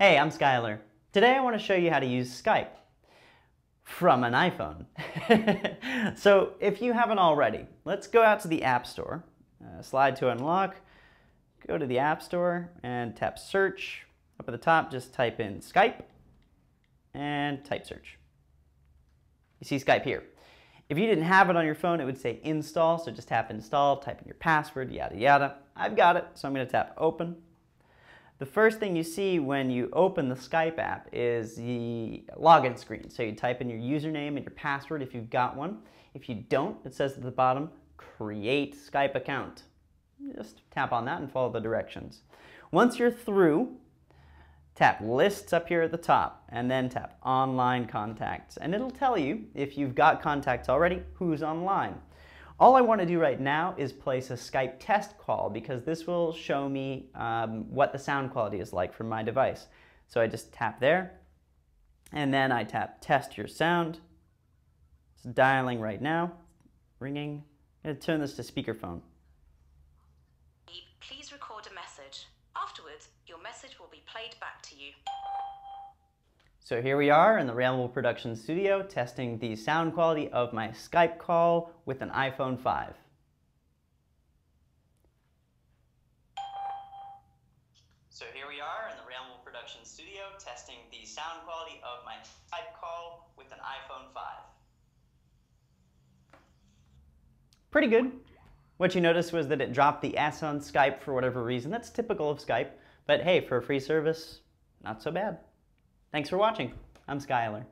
Hey, I'm Skylar. Today I want to show you how to use Skype from an iPhone. so if you haven't already, let's go out to the App Store, uh, slide to unlock, go to the App Store and tap search. Up at the top, just type in Skype and type search. You see Skype here. If you didn't have it on your phone, it would say install, so just tap install, type in your password, yada yada. I've got it, so I'm going to tap open. The first thing you see when you open the Skype app is the login screen. So you type in your username and your password if you've got one. If you don't, it says at the bottom, create Skype account. Just tap on that and follow the directions. Once you're through, tap lists up here at the top and then tap online contacts and it'll tell you if you've got contacts already who's online. All I want to do right now is place a Skype test call because this will show me um, what the sound quality is like from my device. So I just tap there and then I tap test your sound. It's dialing right now, ringing. I'm going to turn this to speakerphone. Please record a message. Afterwards, your message will be played back to you. So here we are in the Ramble Production Studio testing the sound quality of my Skype call with an iPhone 5. So here we are in the Ramble Production Studio testing the sound quality of my Skype call with an iPhone 5. Pretty good. What you noticed was that it dropped the S on Skype for whatever reason. That's typical of Skype. But hey, for a free service, not so bad. Thanks for watching. I'm Skylar.